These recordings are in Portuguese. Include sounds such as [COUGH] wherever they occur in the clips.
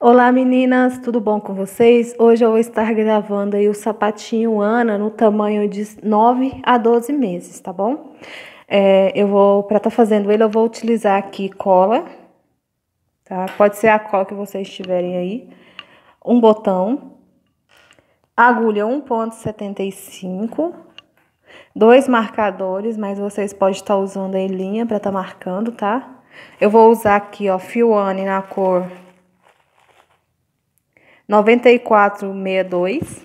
Olá meninas, tudo bom com vocês? Hoje eu vou estar gravando aí o sapatinho Ana no tamanho de 9 a 12 meses, tá bom? É, eu vou, para estar tá fazendo ele, eu vou utilizar aqui cola, tá? Pode ser a cola que vocês tiverem aí, um botão, agulha 1.75, dois marcadores, mas vocês podem estar usando aí linha para estar tá marcando, tá? Eu vou usar aqui, ó, fio Anne na cor 9462.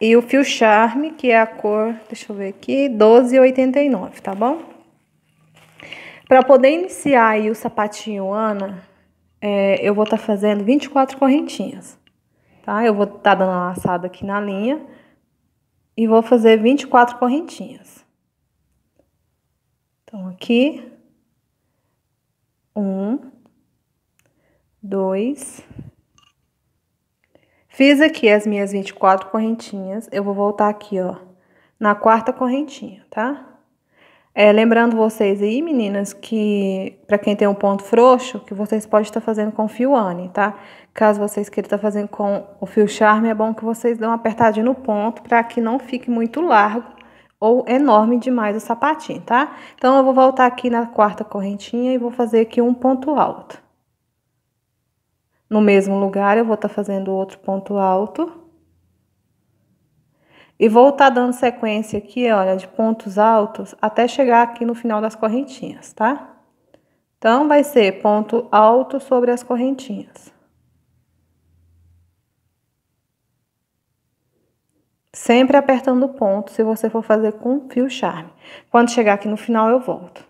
E o fio Charme, que é a cor, deixa eu ver aqui, 1289, tá bom? Para poder iniciar aí o sapatinho Ana, é, eu vou estar tá fazendo 24 correntinhas, tá? Eu vou estar tá dando a laçada aqui na linha e vou fazer 24 correntinhas. Então, aqui, um, dois, Fiz aqui as minhas 24 correntinhas, eu vou voltar aqui, ó, na quarta correntinha, tá? É, lembrando vocês aí, meninas, que para quem tem um ponto frouxo, que vocês podem estar fazendo com fio Anne, tá? Caso vocês queiram estar fazendo com o fio Charme, é bom que vocês dêem uma apertadinha no ponto para que não fique muito largo ou enorme demais o sapatinho, tá? Então, eu vou voltar aqui na quarta correntinha e vou fazer aqui um ponto alto. No mesmo lugar, eu vou estar tá fazendo outro ponto alto. E vou estar tá dando sequência aqui, olha, de pontos altos até chegar aqui no final das correntinhas, tá? Então, vai ser ponto alto sobre as correntinhas. Sempre apertando o ponto, se você for fazer com fio charme. Quando chegar aqui no final, eu volto.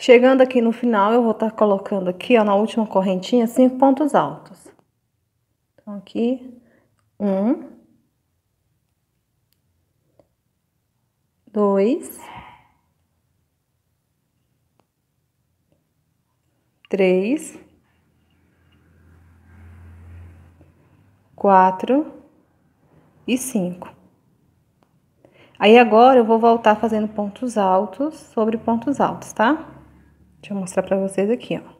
Chegando aqui no final, eu vou estar tá colocando aqui, ó, na última correntinha, cinco pontos altos. Então, aqui, um, dois, três, quatro e cinco. Aí agora eu vou voltar fazendo pontos altos sobre pontos altos, tá? Deixa eu mostrar pra vocês aqui, ó.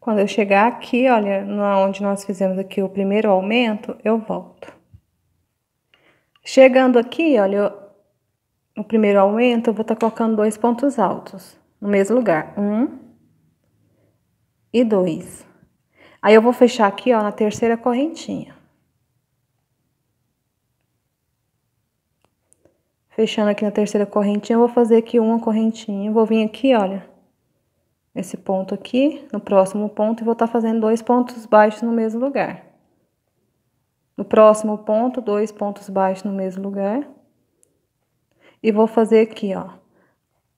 Quando eu chegar aqui, olha, onde nós fizemos aqui o primeiro aumento, eu volto. Chegando aqui, olha, o primeiro aumento, eu vou estar tá colocando dois pontos altos no mesmo lugar. Um e dois. Aí, eu vou fechar aqui, ó, na terceira correntinha. Fechando aqui na terceira correntinha, eu vou fazer aqui uma correntinha. Vou vir aqui, olha, esse ponto aqui, no próximo ponto, e vou estar tá fazendo dois pontos baixos no mesmo lugar. No próximo ponto, dois pontos baixos no mesmo lugar. E vou fazer aqui, ó,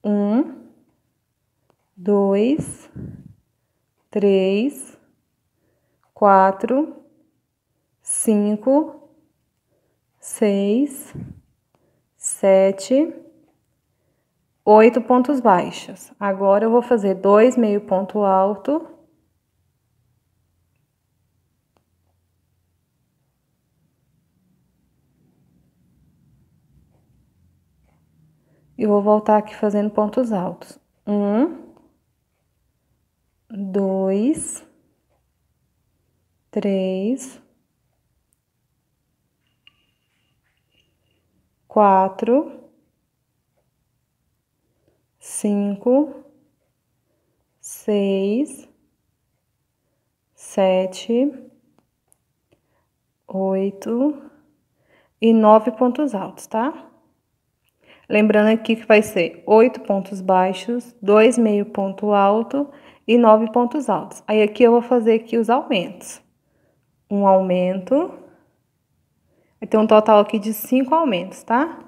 um, dois, três, quatro, cinco, seis, sete, oito pontos baixos. Agora, eu vou fazer dois meio ponto alto. E vou voltar aqui fazendo pontos altos. Um, dois, três, quatro, cinco, seis, sete, oito. E nove pontos altos, tá? Lembrando aqui que vai ser oito pontos baixos, dois meio ponto alto e nove pontos altos. Aí, aqui eu vou fazer aqui os aumentos. Um aumento. Vai ter um total aqui de cinco aumentos, tá?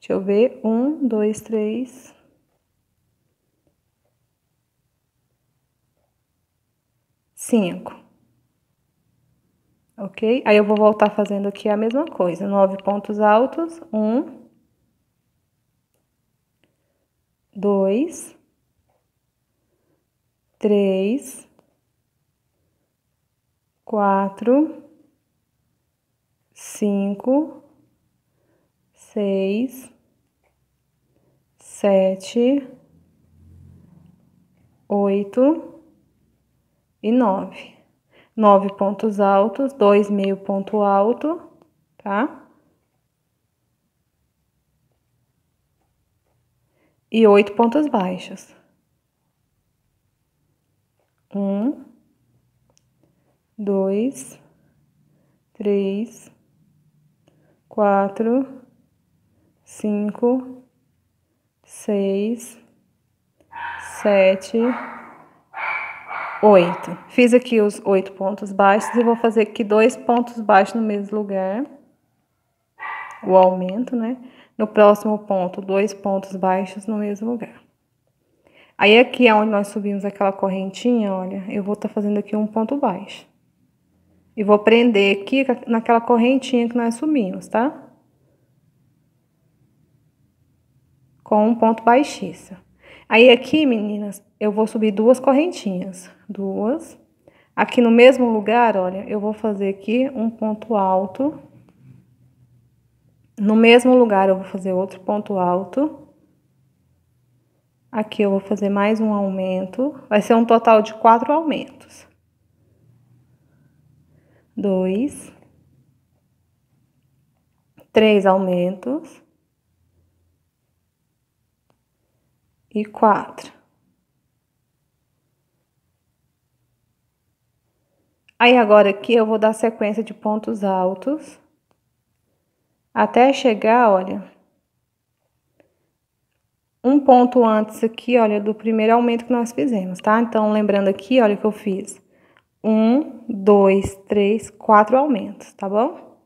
Deixa eu ver. Um, dois, três, cinco. Ok? Aí eu vou voltar fazendo aqui a mesma coisa. Nove pontos altos. Um. Dois. Três. Quatro. Cinco. Seis. Sete. Oito. E nove nove pontos altos, dois meio ponto alto, tá? E oito pontos baixos. Um, dois, três, quatro, cinco, seis, sete, oito. Fiz aqui os oito pontos baixos e vou fazer aqui dois pontos baixos no mesmo lugar. O aumento, né? No próximo ponto, dois pontos baixos no mesmo lugar. Aí, aqui é onde nós subimos aquela correntinha, olha, eu vou estar tá fazendo aqui um ponto baixo. E vou prender aqui naquela correntinha que nós subimos, tá? Com um ponto baixíssimo. Aí, aqui, meninas, eu vou subir duas correntinhas. Duas. Aqui no mesmo lugar, olha, eu vou fazer aqui um ponto alto. No mesmo lugar, eu vou fazer outro ponto alto. Aqui eu vou fazer mais um aumento. Vai ser um total de quatro aumentos. Dois. Três aumentos. E quatro. Aí, agora aqui, eu vou dar sequência de pontos altos. Até chegar, olha... Um ponto antes aqui, olha, do primeiro aumento que nós fizemos, tá? Então, lembrando aqui, olha que eu fiz. Um, dois, três, quatro aumentos, tá bom?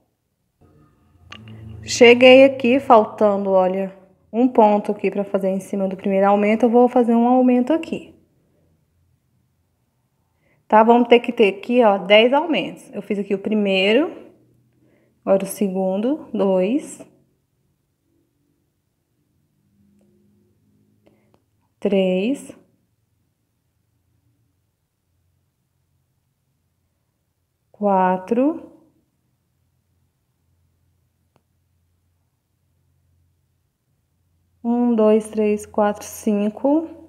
Cheguei aqui, faltando, olha, um ponto aqui para fazer em cima do primeiro aumento, eu vou fazer um aumento aqui tá? Vamos ter que ter aqui, ó, 10 aumentos. Eu fiz aqui o primeiro, agora o segundo, dois. Três. Quatro. Um, dois, três, quatro, cinco.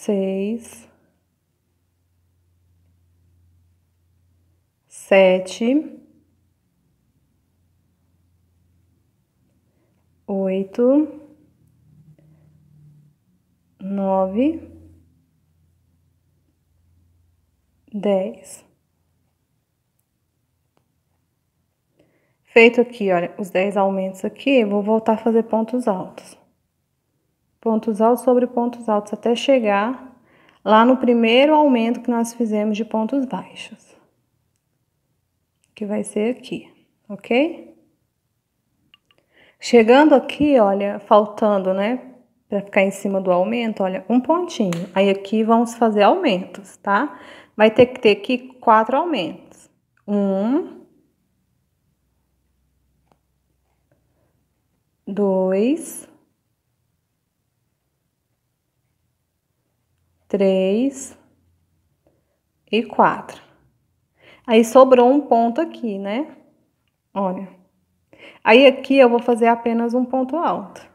Seis, sete, oito, nove, dez. Feito aqui, olha, os dez aumentos aqui, vou voltar a fazer pontos altos pontos altos sobre pontos altos até chegar lá no primeiro aumento que nós fizemos de pontos baixos. Que vai ser aqui, ok? Chegando aqui, olha, faltando, né? Para ficar em cima do aumento, olha, um pontinho. Aí aqui vamos fazer aumentos, tá? Vai ter que ter aqui quatro aumentos. Um. Dois. Três e quatro. Aí sobrou um ponto aqui, né? Olha. Aí aqui eu vou fazer apenas um ponto alto.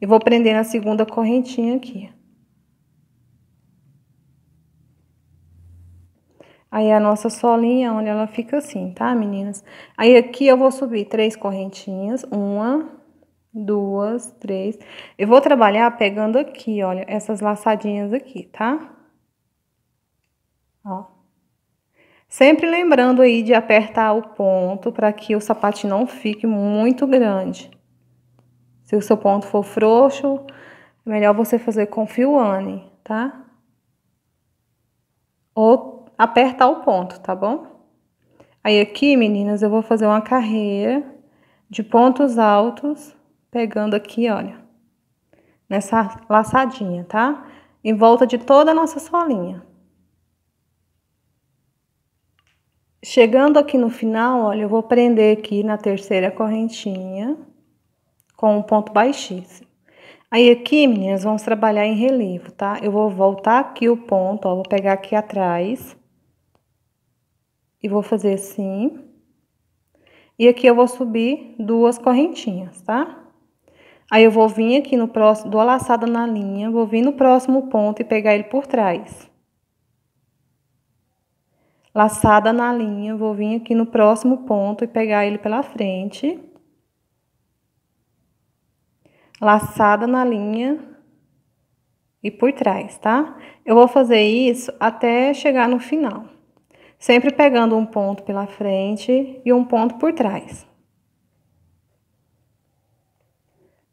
E vou prender na segunda correntinha aqui. Aí a nossa solinha, olha, ela fica assim, tá, meninas? Aí aqui eu vou subir três correntinhas, uma, duas, três. Eu vou trabalhar pegando aqui, olha, essas laçadinhas aqui, tá? Ó. Sempre lembrando aí de apertar o ponto para que o sapatinho não fique muito grande. Se o seu ponto for frouxo, é melhor você fazer com fio ane, tá? Ou apertar o ponto, tá bom? Aí aqui, meninas, eu vou fazer uma carreira de pontos altos pegando aqui, olha, nessa laçadinha, tá? Em volta de toda a nossa solinha. Chegando aqui no final, olha, eu vou prender aqui na terceira correntinha com um ponto baixíssimo. Aí aqui, meninas, vamos trabalhar em relevo, tá? Eu vou voltar aqui o ponto, ó, vou pegar aqui atrás. E vou fazer assim. E aqui eu vou subir duas correntinhas, tá? Aí eu vou vir aqui no próximo, dou a laçada na linha, vou vir no próximo ponto e pegar ele por trás. Laçada na linha, vou vir aqui no próximo ponto e pegar ele pela frente. Laçada na linha e por trás, tá? Eu vou fazer isso até chegar no final. Sempre pegando um ponto pela frente e um ponto por trás.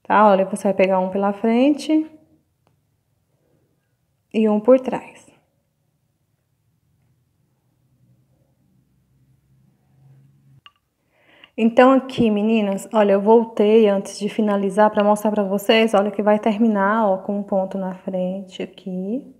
Tá? Olha, você vai pegar um pela frente e um por trás. Então, aqui, meninas, olha, eu voltei antes de finalizar para mostrar para vocês, olha, que vai terminar, ó, com um ponto na frente aqui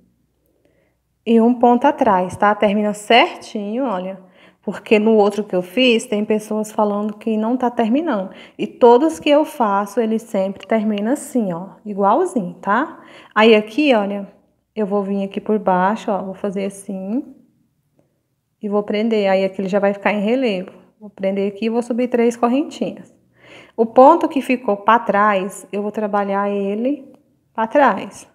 e um ponto atrás, tá? Termina certinho, olha. Porque no outro que eu fiz, tem pessoas falando que não tá terminando. E todos que eu faço, ele sempre termina assim, ó. Igualzinho, tá? Aí aqui, olha, eu vou vir aqui por baixo, ó. Vou fazer assim. E vou prender. Aí aqui ele já vai ficar em relevo. Vou prender aqui e vou subir três correntinhas. O ponto que ficou para trás, eu vou trabalhar ele para trás.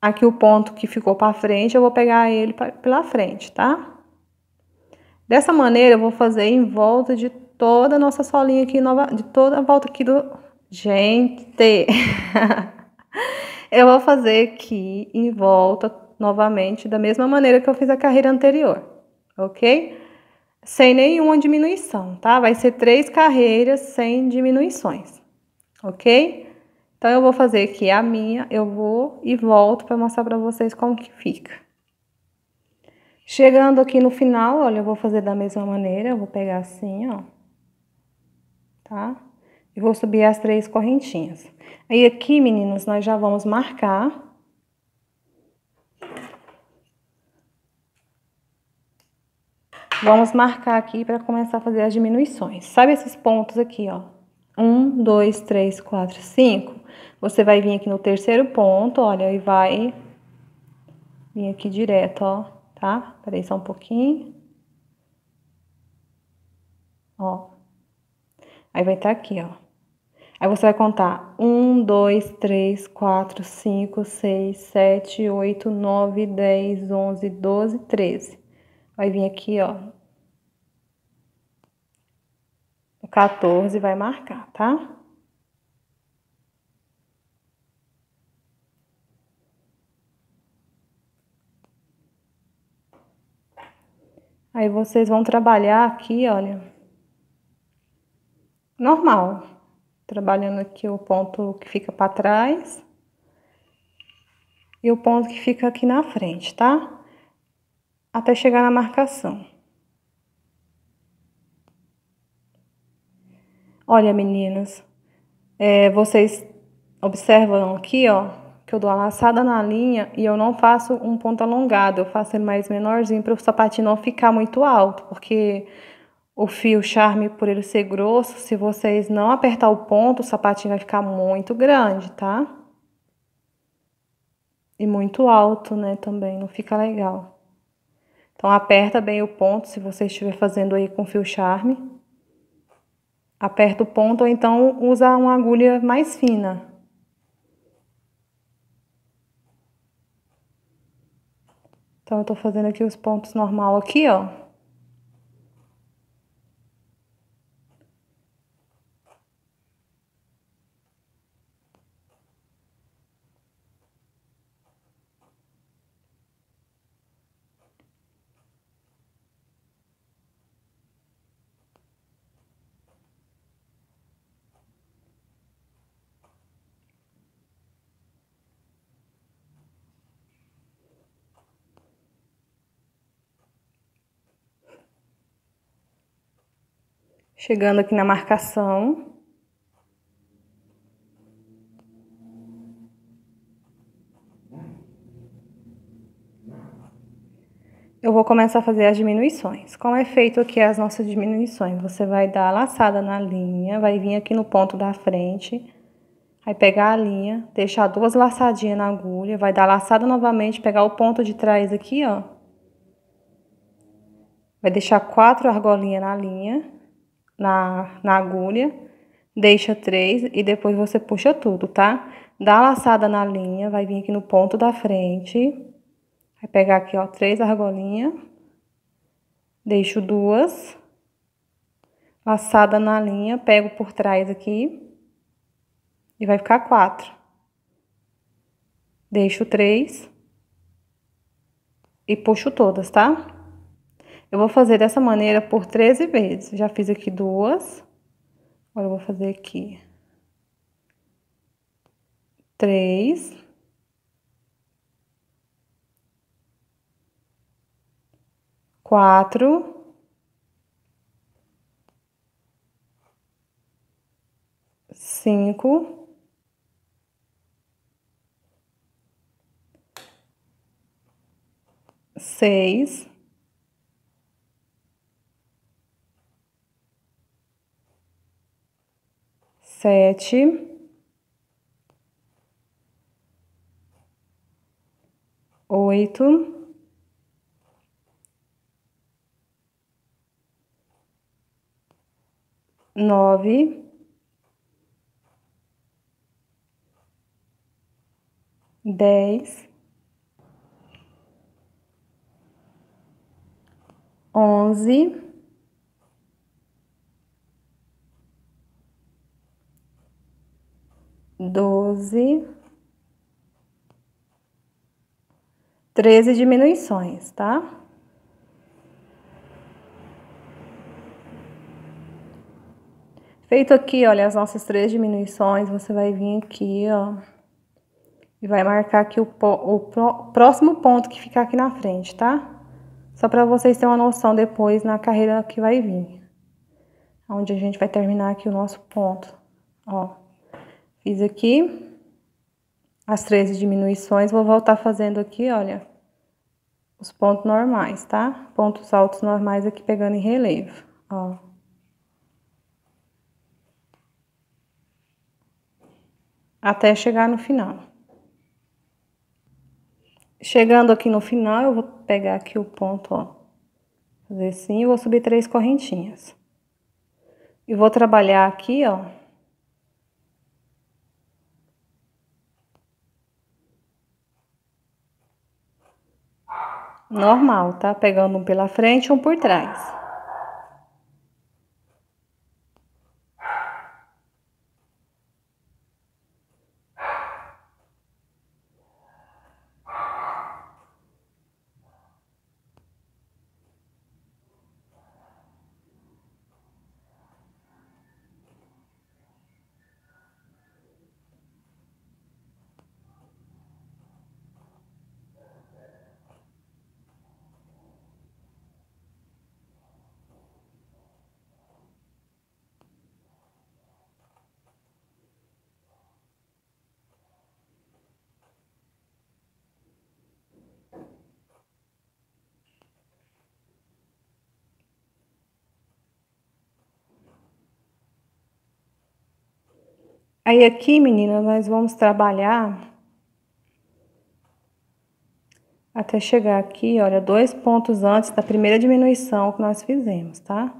Aqui o ponto que ficou para frente, eu vou pegar ele pra, pela frente, tá? Dessa maneira, eu vou fazer em volta de toda a nossa solinha aqui, nova, de toda a volta aqui do... Gente! [LAUGHS] eu vou fazer aqui em volta novamente, da mesma maneira que eu fiz a carreira anterior, ok? Sem nenhuma diminuição, tá? Vai ser três carreiras sem diminuições, ok? Então, eu vou fazer aqui a minha, eu vou e volto para mostrar para vocês como que fica. Chegando aqui no final, olha, eu vou fazer da mesma maneira, eu vou pegar assim, ó. Tá? E vou subir as três correntinhas. Aí aqui, meninas, nós já vamos marcar. Vamos marcar aqui para começar a fazer as diminuições. Sabe esses pontos aqui, ó? Um, dois, três, quatro, cinco. Você vai vir aqui no terceiro ponto, olha, e vai vir aqui direto, ó, tá? Peraí só um pouquinho. Ó. Aí vai estar tá aqui, ó. Aí você vai contar um, dois, três, quatro, cinco, seis, sete, oito, nove, dez, onze, doze, treze. Vai vir aqui, ó. O 14 vai marcar, tá? Aí vocês vão trabalhar aqui, olha, normal. Trabalhando aqui o ponto que fica para trás e o ponto que fica aqui na frente, tá? Até chegar na marcação. Olha, meninas, é, vocês observam aqui, ó, que eu dou a laçada na linha e eu não faço um ponto alongado, eu faço ele mais menorzinho para o sapatinho não ficar muito alto, porque o fio charme, por ele ser grosso, se vocês não apertar o ponto, o sapatinho vai ficar muito grande, tá? E muito alto, né, também, não fica legal. Então, aperta bem o ponto, se você estiver fazendo aí com fio charme. Aperta o ponto ou então usa uma agulha mais fina, Então, eu tô fazendo aqui os pontos normal aqui, ó. Chegando aqui na marcação, eu vou começar a fazer as diminuições. Como é feito aqui as nossas diminuições? Você vai dar a laçada na linha, vai vir aqui no ponto da frente, vai pegar a linha, deixar duas laçadinhas na agulha, vai dar laçada novamente, pegar o ponto de trás aqui, ó. Vai deixar quatro argolinhas na linha, na, na agulha, deixa três e depois você puxa tudo, tá? Dá laçada na linha, vai vir aqui no ponto da frente Vai pegar aqui, ó, três argolinhas. Deixo duas. Laçada na linha, pego por trás aqui. E vai ficar quatro. Deixo três. E puxo todas, tá? Eu vou fazer dessa maneira por 13 vezes. Já fiz aqui duas. Agora eu vou fazer aqui. Três. quatro, cinco, seis, sete, oito. nove, dez, onze, doze, treze diminuições, tá? Feito aqui, olha, as nossas três diminuições, você vai vir aqui, ó, e vai marcar aqui o, o próximo ponto que ficar aqui na frente, tá? Só para vocês terem uma noção depois na carreira que vai vir. Onde a gente vai terminar aqui o nosso ponto, ó. Fiz aqui as três diminuições, vou voltar fazendo aqui, olha, os pontos normais, tá? Pontos altos normais aqui pegando em relevo, ó. até chegar no final. Chegando aqui no final, eu vou pegar aqui o ponto, ó, fazer assim, e vou subir três correntinhas. E vou trabalhar aqui, ó, normal, tá? Pegando um pela frente e um por trás. Aí aqui, menina, nós vamos trabalhar até chegar aqui, olha, dois pontos antes da primeira diminuição que nós fizemos, tá?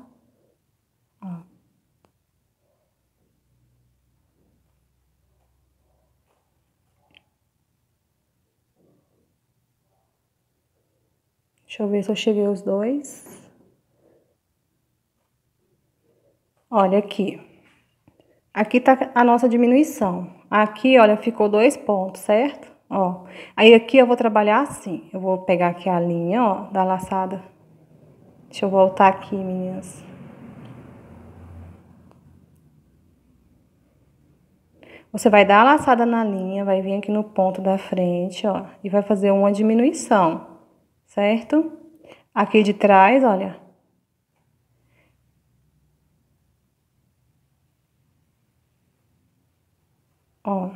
Deixa eu ver se eu cheguei os dois. Olha aqui. Aqui tá a nossa diminuição. Aqui, olha, ficou dois pontos, certo? Ó, aí aqui eu vou trabalhar assim. Eu vou pegar aqui a linha, ó, da laçada. Deixa eu voltar aqui, meninas. Você vai dar a laçada na linha, vai vir aqui no ponto da frente, ó, e vai fazer uma diminuição, certo? Aqui de trás, olha, Ó.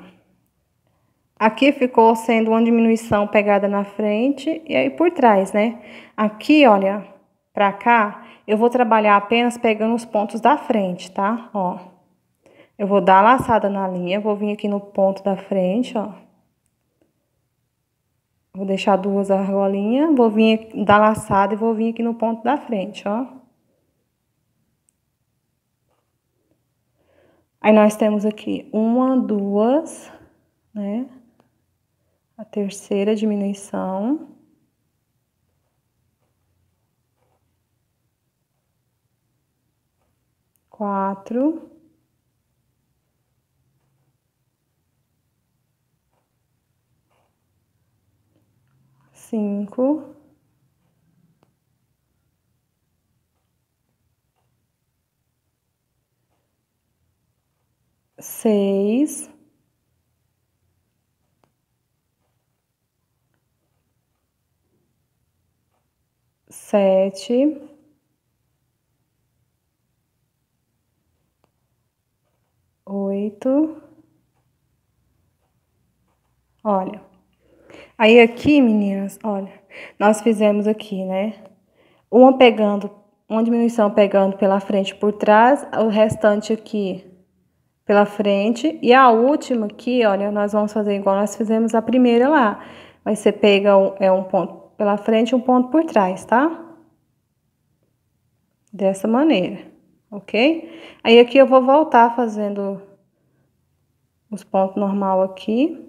Aqui ficou sendo uma diminuição pegada na frente e aí por trás, né? Aqui, olha, pra cá, eu vou trabalhar apenas pegando os pontos da frente, tá? Ó. Eu vou dar a laçada na linha, vou vir aqui no ponto da frente, ó. Vou deixar duas argolinhas, vou vir dar laçada e vou vir aqui no ponto da frente, ó. Aí, nós temos aqui uma, duas, né? A terceira diminuição. Quatro. Cinco. Seis, sete, oito. Olha, aí aqui, meninas, olha, nós fizemos aqui, né? Uma pegando, uma diminuição pegando pela frente por trás, o restante aqui pela frente. E a última aqui, olha, nós vamos fazer igual nós fizemos a primeira lá. Vai ser pega um, é um ponto pela frente um ponto por trás, tá? Dessa maneira, ok? Aí aqui eu vou voltar fazendo os pontos normal aqui.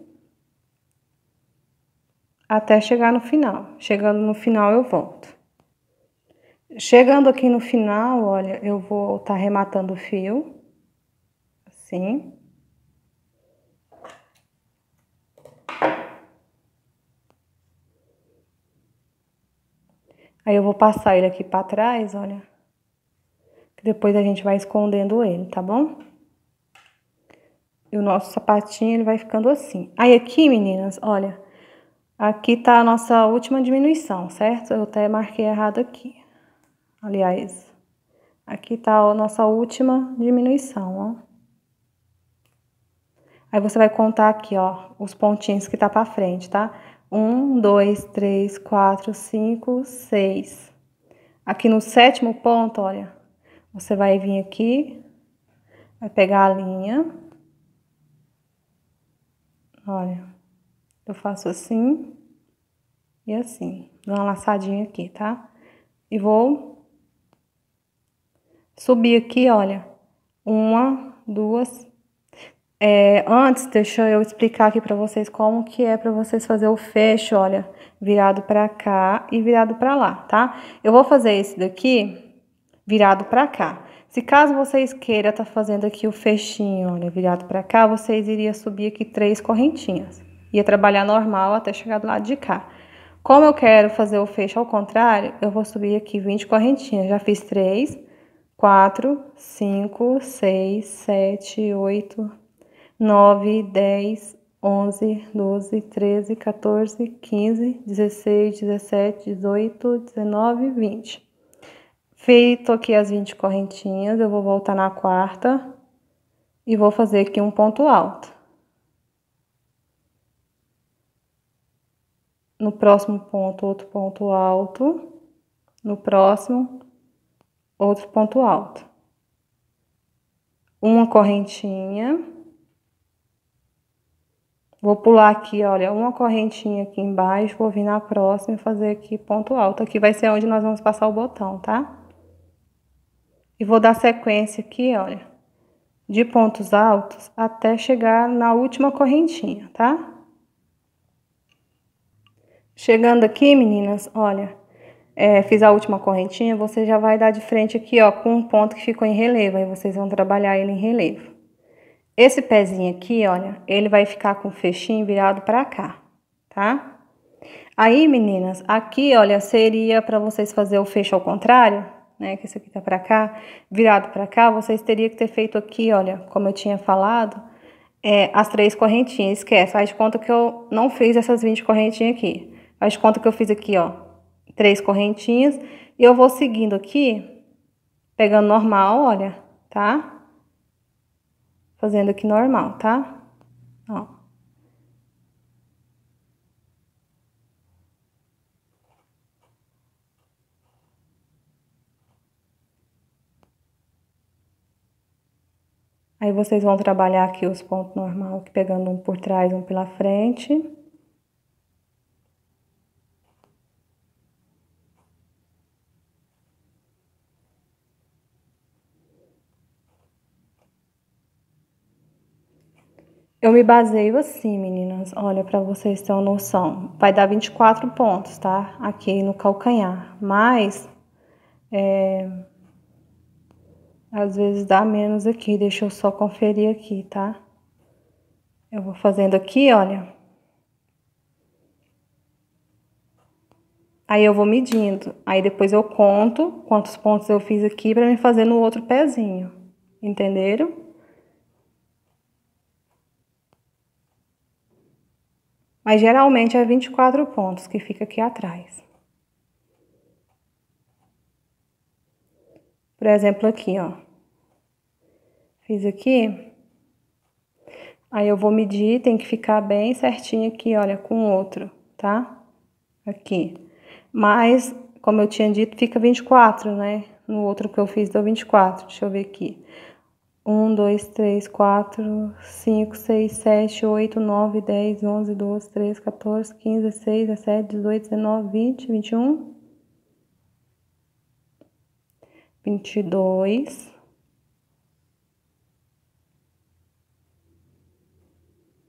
Até chegar no final. Chegando no final, eu volto. Chegando aqui no final, olha, eu vou estar tá rematando o fio assim. Aí eu vou passar ele aqui pra trás, olha. Depois a gente vai escondendo ele, tá bom? E o nosso sapatinho, ele vai ficando assim. Aí aqui, meninas, olha. Aqui tá a nossa última diminuição, certo? Eu até marquei errado aqui. Aliás, aqui tá a nossa última diminuição, ó. Aí você vai contar aqui, ó, os pontinhos que tá pra frente, tá? Um, dois, três, quatro, cinco, seis. Aqui no sétimo ponto, olha, você vai vir aqui, vai pegar a linha. Olha, eu faço assim e assim, dou uma laçadinha aqui, tá? E vou subir aqui, olha, uma, duas, é, antes, deixa eu explicar aqui para vocês como que é para vocês fazer o fecho, olha, virado para cá e virado para lá, tá? Eu vou fazer esse daqui virado para cá. Se caso vocês queiram tá fazendo aqui o fechinho, olha, virado para cá, vocês iriam subir aqui três correntinhas. Ia trabalhar normal até chegar do lado de cá. Como eu quero fazer o fecho ao contrário, eu vou subir aqui 20 correntinhas. Já fiz três, quatro, cinco, seis, sete, oito, 9, 10, 11, 12, 13, 14, 15, 16, 17, 18, 19, 20. Feito aqui as 20 correntinhas, eu vou voltar na quarta e vou fazer aqui um ponto alto. No próximo ponto, outro ponto alto. No próximo, outro ponto alto. Uma correntinha Vou pular aqui, olha, uma correntinha aqui embaixo, vou vir na próxima e fazer aqui ponto alto. Aqui vai ser onde nós vamos passar o botão, tá? E vou dar sequência aqui, olha, de pontos altos até chegar na última correntinha, tá? Chegando aqui, meninas, olha, é, fiz a última correntinha, você já vai dar de frente aqui, ó, com um ponto que ficou em relevo. Aí vocês vão trabalhar ele em relevo. Esse pezinho aqui, olha, ele vai ficar com o fechinho virado pra cá, tá? Aí, meninas, aqui, olha, seria para vocês fazer o fecho ao contrário, né? Que esse aqui tá pra cá, virado pra cá, vocês teriam que ter feito aqui, olha, como eu tinha falado, é, as três correntinhas. Esquece, faz de conta que eu não fiz essas 20 correntinhas aqui. Faz de conta que eu fiz aqui, ó, três correntinhas. E eu vou seguindo aqui, pegando normal, olha, tá? Fazendo aqui normal, tá? Ó. Aí vocês vão trabalhar aqui os pontos normal, pegando um por trás, um pela frente. Eu me baseio assim, meninas. Olha, para vocês terem uma noção. Vai dar 24 pontos, tá? Aqui no calcanhar. Mas, é... às vezes dá menos aqui. Deixa eu só conferir aqui, tá? Eu vou fazendo aqui, olha. Aí eu vou medindo. Aí depois eu conto quantos pontos eu fiz aqui para me fazer no outro pezinho. Entenderam? Mas geralmente é 24 pontos que fica aqui atrás. Por exemplo, aqui, ó. Fiz aqui. Aí eu vou medir, tem que ficar bem certinho aqui, olha, com o outro, tá? Aqui. Mas, como eu tinha dito, fica 24, né? No outro que eu fiz deu 24. Deixa eu ver aqui. 1, 2, 3, 4, 5, 6, 7, 8, 9, 10, 11, 12, 13, 14, 15, 16, 17, 18, 19, 20, 21, 22,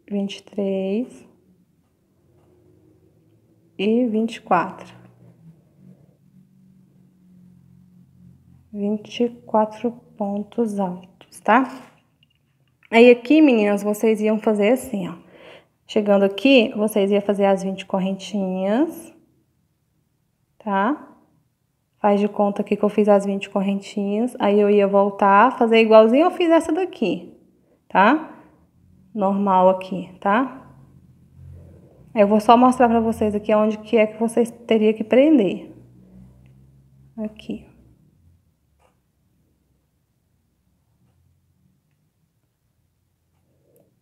23 e 24. 24 pontos altos tá? Aí aqui, meninas, vocês iam fazer assim, ó. Chegando aqui, vocês iam fazer as 20 correntinhas, tá? Faz de conta aqui que eu fiz as 20 correntinhas, aí eu ia voltar, fazer igualzinho eu fiz essa daqui, tá? Normal aqui, tá? Eu vou só mostrar pra vocês aqui onde que é que vocês teriam que prender. Aqui.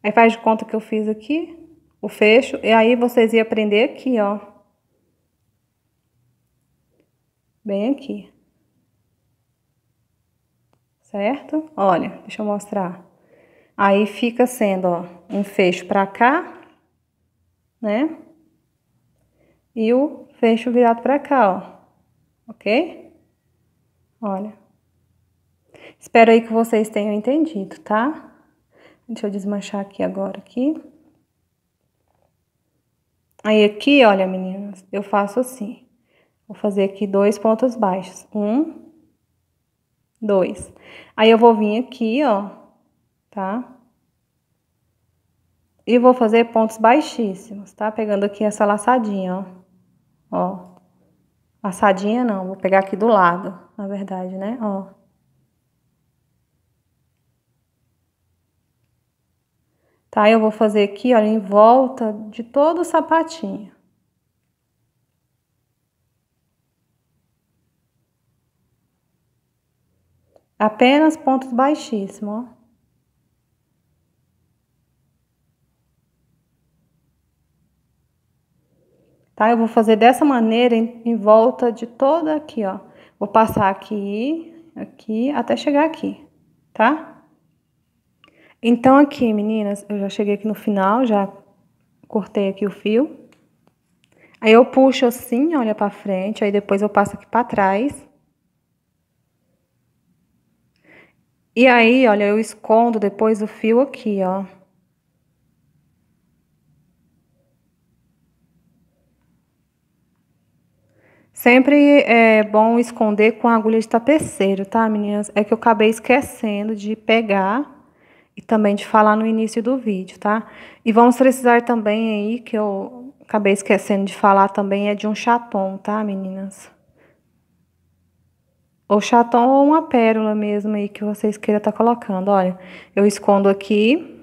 Aí faz de conta que eu fiz aqui, o fecho, e aí vocês iam prender aqui, ó. Bem aqui. Certo? Olha, deixa eu mostrar. Aí fica sendo, ó, um fecho pra cá, né? E o fecho virado pra cá, ó. Ok? Olha. Espero aí que vocês tenham entendido, tá? Deixa eu desmanchar aqui agora, aqui. Aí aqui, olha, meninas, eu faço assim. Vou fazer aqui dois pontos baixos. Um, dois. Aí eu vou vir aqui, ó, tá? E vou fazer pontos baixíssimos, tá? Pegando aqui essa laçadinha, ó. Ó. Laçadinha não, vou pegar aqui do lado, na verdade, né? Ó. Tá? Eu vou fazer aqui, olha, em volta de todo o sapatinho. Apenas pontos baixíssimos, ó. Tá? Eu vou fazer dessa maneira em, em volta de toda aqui, ó. Vou passar aqui, aqui, até chegar aqui, tá? Então, aqui, meninas, eu já cheguei aqui no final, já cortei aqui o fio. Aí eu puxo assim, olha pra frente, aí depois eu passo aqui pra trás. E aí, olha, eu escondo depois o fio aqui, ó. Sempre é bom esconder com agulha de tapeceiro, tá, meninas? É que eu acabei esquecendo de pegar e também de falar no início do vídeo, tá? E vamos precisar também aí, que eu acabei esquecendo de falar também, é de um chaton, tá, meninas? Ou chaton ou uma pérola mesmo aí que vocês queiram estar tá colocando. Olha, eu escondo aqui,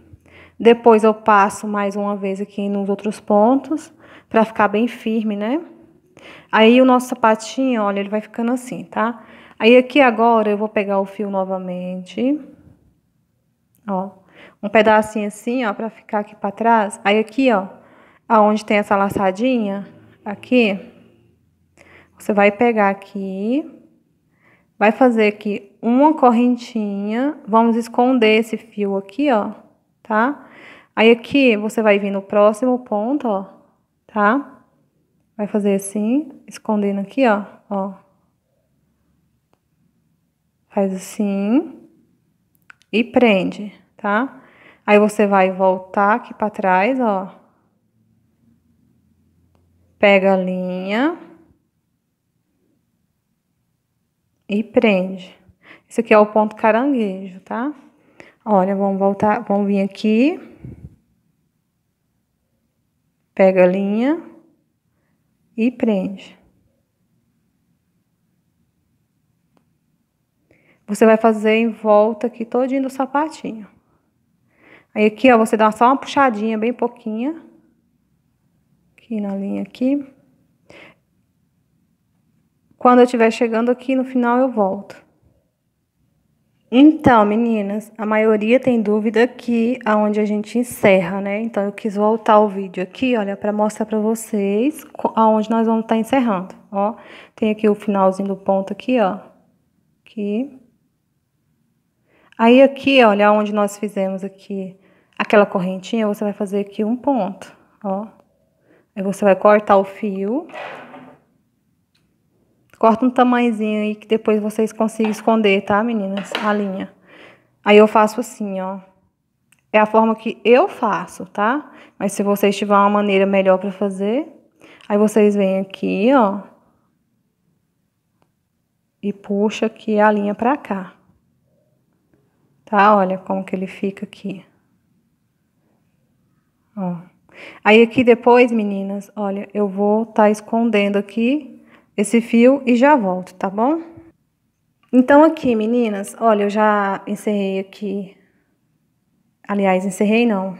depois eu passo mais uma vez aqui nos outros pontos, pra ficar bem firme, né? Aí o nosso sapatinho, olha, ele vai ficando assim, tá? Aí aqui agora eu vou pegar o fio novamente ó. Um pedacinho assim, ó, pra ficar aqui pra trás. Aí aqui, ó, aonde tem essa laçadinha, aqui, você vai pegar aqui, vai fazer aqui uma correntinha, vamos esconder esse fio aqui, ó, tá? Aí aqui você vai vir no próximo ponto, ó, tá? Vai fazer assim, escondendo aqui, ó, ó. Faz assim e prende, tá? Aí você vai voltar aqui para trás, ó. Pega a linha e prende. Esse aqui é o ponto caranguejo, tá? Olha, vamos voltar, vamos vir aqui. Pega a linha e prende. Você vai fazer em volta aqui todinho do sapatinho. Aí aqui, ó, você dá só uma puxadinha bem pouquinha. Aqui na linha aqui. Quando eu estiver chegando aqui no final, eu volto. Então, meninas, a maioria tem dúvida aqui aonde a gente encerra, né? Então, eu quis voltar o vídeo aqui, olha, para mostrar para vocês aonde nós vamos estar tá encerrando, ó. Tem aqui o finalzinho do ponto aqui, ó. Aqui. Aí, aqui, olha, onde nós fizemos aqui aquela correntinha, você vai fazer aqui um ponto, ó. Aí, você vai cortar o fio Corta um tamanhozinho aí que depois vocês consigam esconder, tá, meninas? A linha. Aí eu faço assim, ó. É a forma que eu faço, tá? Mas se vocês tiverem uma maneira melhor pra fazer, aí vocês vêm aqui, ó. E puxa aqui a linha pra cá. Tá? Olha como que ele fica aqui. Ó. Aí aqui depois, meninas, olha, eu vou tá escondendo aqui esse fio e já volto, tá bom? Então aqui, meninas, olha, eu já encerrei aqui. Aliás, encerrei não.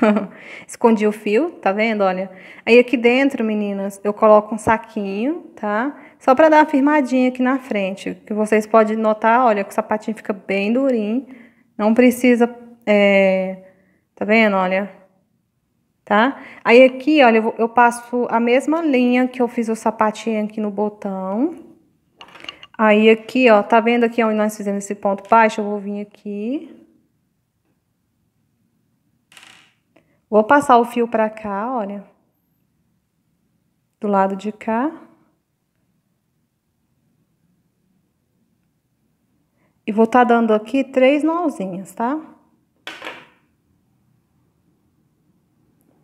[LAUGHS] Escondi o fio, tá vendo? Olha. Aí aqui dentro, meninas, eu coloco um saquinho, tá? Só pra dar uma firmadinha aqui na frente. Que vocês podem notar, olha, que o sapatinho fica bem durinho. Não precisa, é... Tá vendo? Olha, tá? Aí aqui, olha, eu, passo a mesma linha que eu fiz o sapatinho aqui no botão. Aí aqui, ó, tá vendo aqui onde nós fizemos esse ponto baixo? Eu vou vir aqui. Vou passar o fio pra cá, olha. Do lado de cá. E vou tá dando aqui três nozinhas, tá?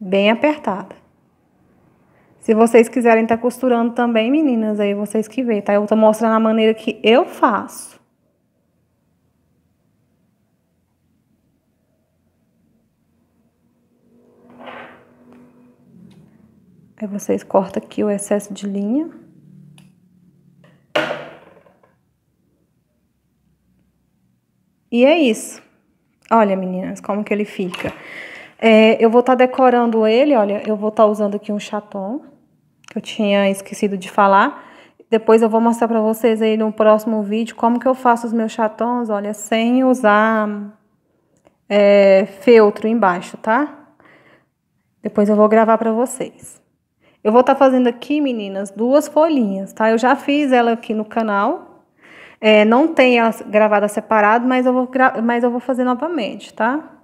bem apertada. Se vocês quiserem estar tá costurando também, meninas, aí vocês que vê, tá? Eu tô mostrando a maneira que eu faço. Aí vocês cortam aqui o excesso de linha. E é isso. Olha, meninas, como que ele fica. É, eu vou estar tá decorando ele, olha, eu vou estar tá usando aqui um chaton, que eu tinha esquecido de falar. Depois eu vou mostrar para vocês aí no próximo vídeo como que eu faço os meus chatons, olha, sem usar é, feltro embaixo, tá? Depois eu vou gravar para vocês. Eu vou estar tá fazendo aqui, meninas, duas folhinhas, tá? Eu já fiz ela aqui no canal. É, não tem ela gravada separado, mas eu, vou mas eu vou fazer novamente, tá?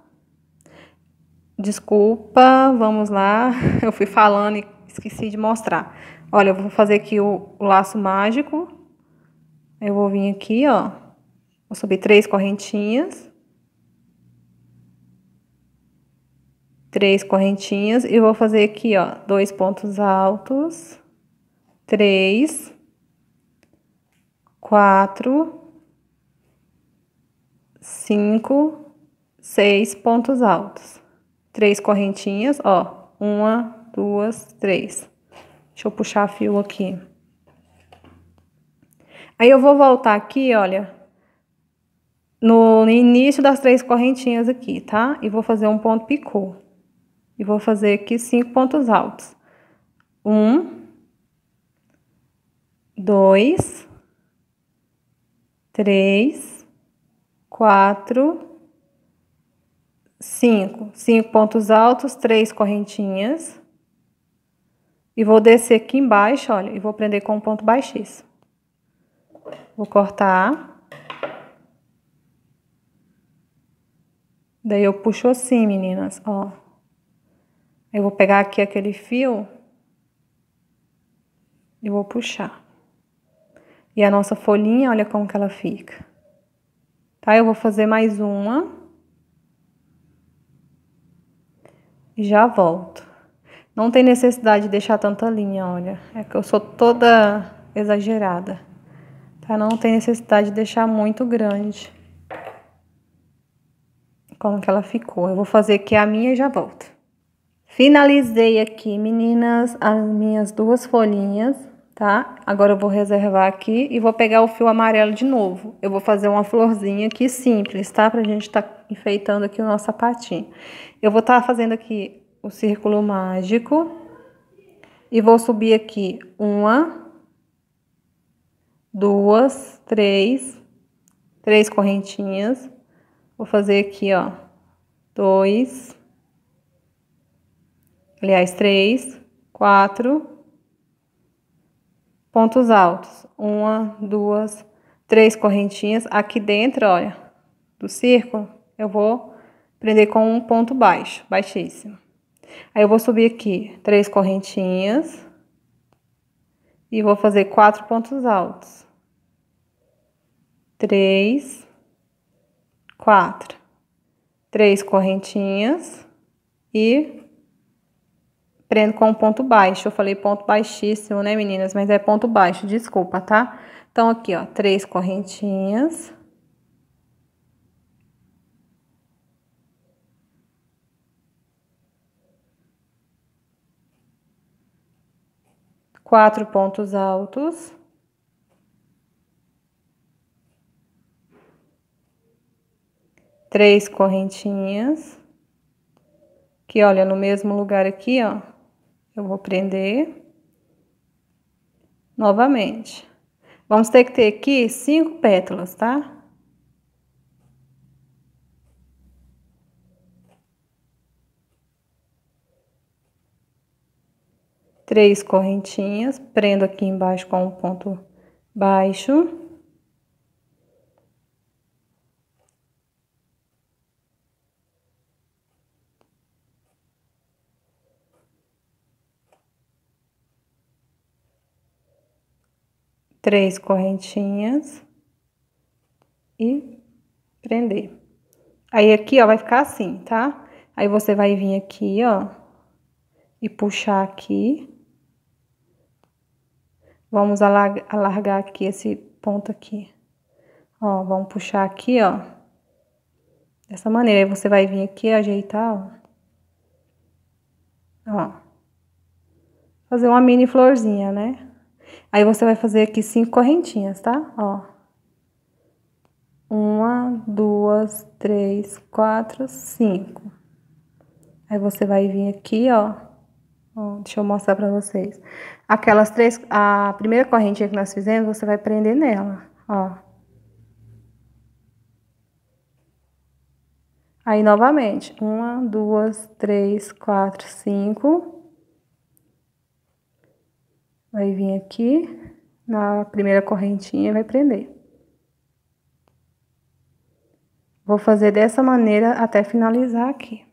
Desculpa, vamos lá. [LAUGHS] Eu fui falando e esqueci de mostrar. Olha, eu vou fazer aqui o, o laço mágico. Eu vou vir aqui, ó. Vou subir três correntinhas. Três correntinhas. E vou fazer aqui, ó, dois pontos altos. Três. Quatro. Cinco. Seis pontos altos três correntinhas, ó, uma, duas, três. Deixa eu puxar fio aqui. Aí eu vou voltar aqui, olha, no início das três correntinhas aqui, tá? E vou fazer um ponto picô. E vou fazer aqui cinco pontos altos. Um, dois, três, quatro, cinco, cinco pontos altos, três correntinhas. E vou descer aqui embaixo, olha, e vou prender com um ponto baixíssimo. Vou cortar. Daí eu puxo assim, meninas, ó. Eu vou pegar aqui aquele fio e vou puxar. E a nossa folhinha, olha como que ela fica. Tá? Eu vou fazer mais uma. E já volto. Não tem necessidade de deixar tanta linha, olha. É que eu sou toda exagerada. Tá? Não tem necessidade de deixar muito grande. Como que ela ficou. Eu vou fazer aqui a minha e já volto. Finalizei aqui, meninas, as minhas duas folhinhas tá? Agora eu vou reservar aqui e vou pegar o fio amarelo de novo. Eu vou fazer uma florzinha aqui simples, tá? Pra gente tá enfeitando aqui o nosso sapatinho. Eu vou estar tá fazendo aqui o círculo mágico e vou subir aqui uma, duas, três, três correntinhas. Vou fazer aqui, ó, dois, aliás, três, quatro, pontos altos. Uma, duas, três correntinhas. Aqui dentro, olha, do círculo, eu vou prender com um ponto baixo, baixíssimo. Aí eu vou subir aqui três correntinhas e vou fazer quatro pontos altos. Três, quatro. Três correntinhas e prendo com um ponto baixo. Eu falei ponto baixíssimo, né, meninas? Mas é ponto baixo, desculpa, tá? Então, aqui, ó, três correntinhas. Quatro pontos altos. Três correntinhas. Que olha, no mesmo lugar aqui, ó, eu vou prender novamente. Vamos ter que ter aqui cinco pétalas, tá? Três correntinhas, prendo aqui embaixo com um ponto baixo. Três correntinhas e prender. Aí aqui, ó, vai ficar assim, tá? Aí você vai vir aqui, ó, e puxar aqui. Vamos alargar aqui esse ponto aqui. Ó, vamos puxar aqui, ó. Dessa maneira, aí você vai vir aqui ajeitar, ó. Ó. Fazer uma mini florzinha, né? Aí você vai fazer aqui cinco correntinhas, tá? Ó. Uma, duas, três, quatro, cinco. Aí você vai vir aqui, ó. ó deixa eu mostrar pra vocês. Aquelas três, a primeira correntinha que nós fizemos, você vai prender nela, ó. Aí, novamente, uma, duas, três, quatro, cinco. Vai vir aqui na primeira correntinha e vai prender. Vou fazer dessa maneira até finalizar aqui.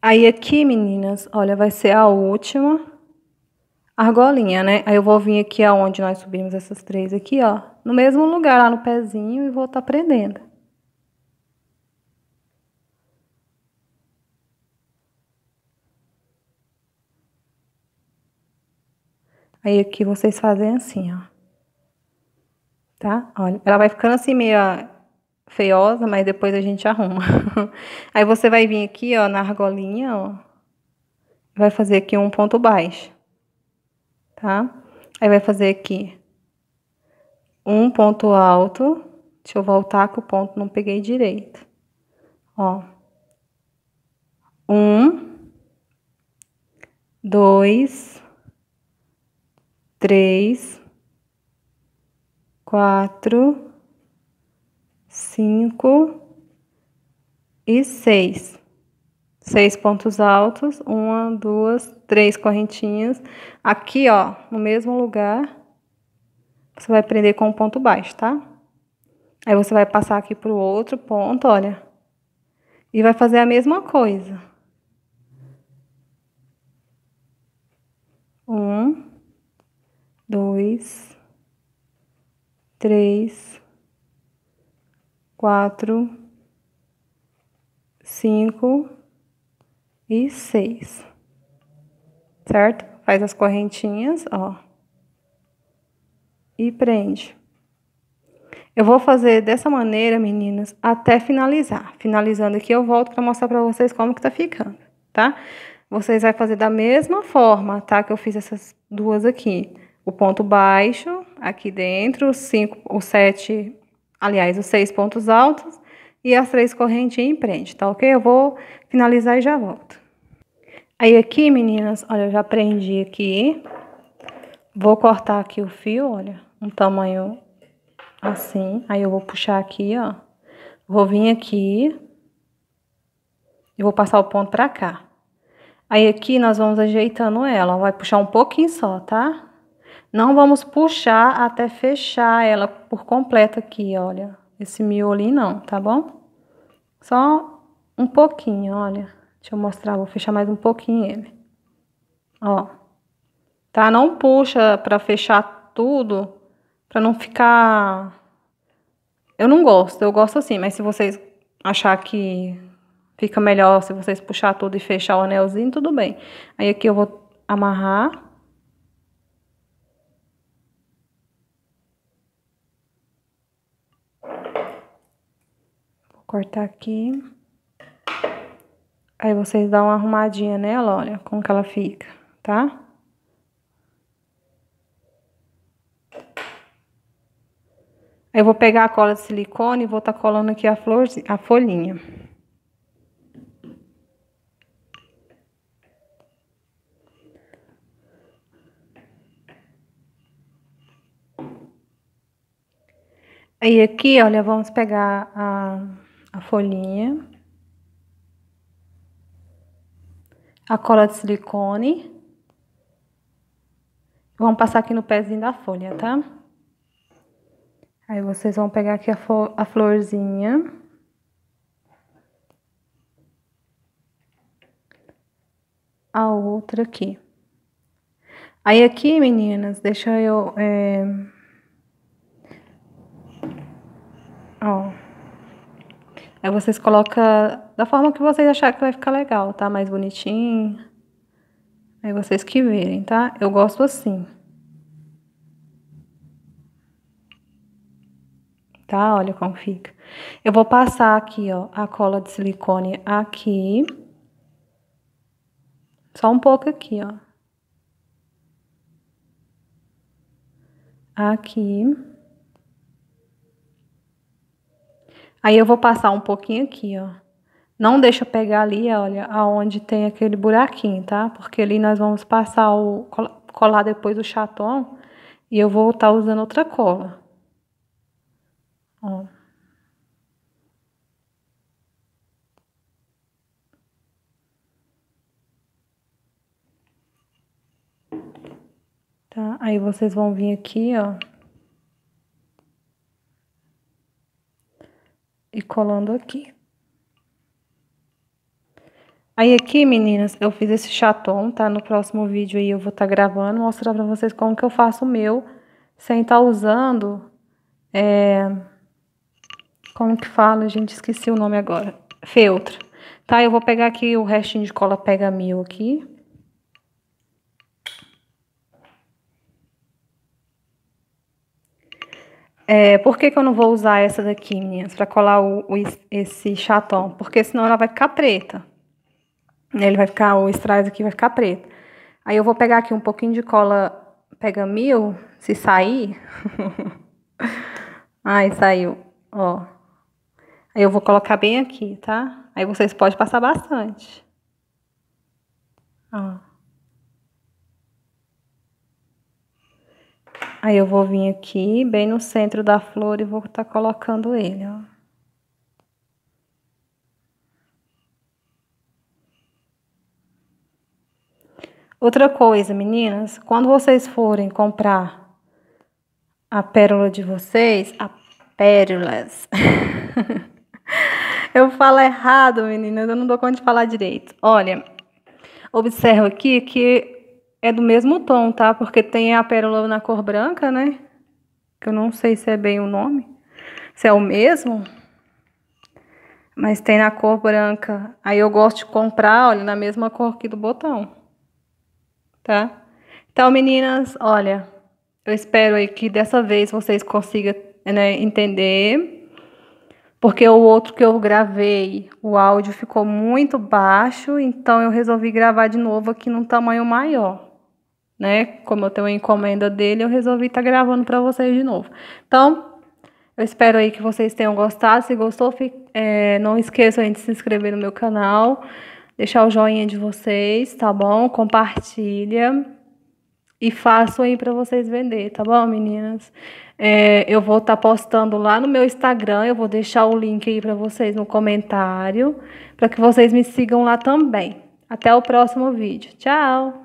Aí aqui, meninas, olha, vai ser a última argolinha, né? Aí eu vou vir aqui aonde nós subimos essas três aqui, ó. No mesmo lugar, lá no pezinho, e vou estar tá prendendo. Aí aqui vocês fazem assim, ó. Tá? Olha, ela vai ficando assim meio feiosa, mas depois a gente arruma. [LAUGHS] Aí você vai vir aqui, ó, na argolinha, ó. Vai fazer aqui um ponto baixo. Tá? Aí vai fazer aqui um ponto alto. Deixa eu voltar que o ponto não peguei direito. Ó. Um. Dois três, quatro, cinco e seis. Seis pontos altos, uma, duas, três correntinhas. Aqui, ó, no mesmo lugar, você vai prender com um ponto baixo, tá? Aí você vai passar aqui pro outro ponto, olha. E vai fazer a mesma coisa. Um, dois, três, quatro, cinco e seis. Certo? Faz as correntinhas, ó. E prende. Eu vou fazer dessa maneira, meninas, até finalizar. Finalizando aqui, eu volto para mostrar para vocês como que tá ficando, tá? Vocês vão fazer da mesma forma, tá? Que eu fiz essas duas aqui. O ponto baixo, aqui dentro, os cinco, os sete, aliás, os seis pontos altos e as três correntinhas em prende, tá ok? Eu vou finalizar e já volto. Aí aqui, meninas, olha, eu já prendi aqui. Vou cortar aqui o fio, olha, um tamanho assim. Aí eu vou puxar aqui, ó. Vou vir aqui. E vou passar o ponto pra cá. Aí aqui nós vamos ajeitando ela. Vai puxar um pouquinho só, tá? Não vamos puxar até fechar ela por completo aqui, olha. Esse miolinho não, tá bom? Só um pouquinho, olha. Deixa eu mostrar, vou fechar mais um pouquinho ele. Ó. Tá? Não puxa pra fechar tudo, pra não ficar... Eu não gosto, eu gosto assim, mas se vocês achar que fica melhor se vocês puxar tudo e fechar o anelzinho, tudo bem. Aí aqui eu vou amarrar. Vou cortar aqui. Aí vocês dão uma arrumadinha nela, olha como que ela fica, tá? Aí eu vou pegar a cola de silicone e vou estar tá colando aqui a, flor, a folhinha. Aí aqui, olha, vamos pegar a, a folhinha. A cola de silicone. Vamos passar aqui no pezinho da folha, tá? Aí vocês vão pegar aqui a, a florzinha. A outra aqui. Aí aqui, meninas, deixa eu... É... Ó. Aí vocês colocam da forma que vocês acharem que vai ficar legal, tá? Mais bonitinho. Aí vocês que verem, tá? Eu gosto assim. tá? Olha como fica. Eu vou passar aqui, ó, a cola de silicone aqui. Só um pouco aqui, ó. Aqui. Aí eu vou passar um pouquinho aqui, ó. Não deixa pegar ali, olha, aonde tem aquele buraquinho, tá? Porque ali nós vamos passar o colar depois o chaton e eu vou estar tá usando outra cola. Ó. Tá? Aí vocês vão vir aqui, ó. E colando aqui. Aí aqui, meninas, eu fiz esse chaton, tá? No próximo vídeo aí eu vou estar tá gravando, mostrar pra vocês como que eu faço o meu, sem estar tá usando, é como que fala? Gente, esqueci o nome agora. Feltro. Tá, eu vou pegar aqui o restinho de cola pega mil aqui. É, por que, que eu não vou usar essa daqui, meninas, para colar o, o, esse chatão? Porque senão ela vai ficar preta. Ele vai ficar, o strass aqui vai ficar preto. Aí eu vou pegar aqui um pouquinho de cola pega mil, se sair. [LAUGHS] Ai, saiu, ó. Aí eu vou colocar bem aqui, tá? Aí vocês podem passar bastante. Ó. Aí eu vou vir aqui, bem no centro da flor e vou estar tá colocando ele, ó. Outra coisa, meninas, quando vocês forem comprar a pérola de vocês, a pérolas. [LAUGHS] eu falo errado, meninas, eu não dou conta de falar direito. Olha, observa aqui que é do mesmo tom, tá? Porque tem a pérola na cor branca, né? Que eu não sei se é bem o nome. Se é o mesmo. Mas tem na cor branca. Aí eu gosto de comprar, olha, na mesma cor aqui do botão. Tá? Então, meninas, olha, eu espero aí que dessa vez vocês consigam né, entender, porque o outro que eu gravei, o áudio ficou muito baixo, então eu resolvi gravar de novo aqui num tamanho maior, né? Como eu tenho uma encomenda dele, eu resolvi estar tá gravando para vocês de novo. Então, eu espero aí que vocês tenham gostado. Se gostou, fique, é, não esqueçam de se inscrever no meu canal, deixar o joinha de vocês, tá bom? Compartilha e faço aí para vocês vender, tá bom, meninas? É, eu vou estar tá postando lá no meu Instagram, eu vou deixar o link aí para vocês no comentário, para que vocês me sigam lá também. Até o próximo vídeo. Tchau!